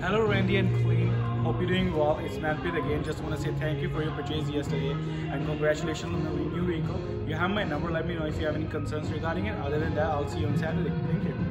Hello, Randy and Clean. Hope you're doing well. It's Manpreet again. Just want to say thank you for your purchase yesterday and congratulations on the new vehicle. You have my number. Let me know if you have any concerns regarding it. Other than that, I'll see you on Saturday. Thank you.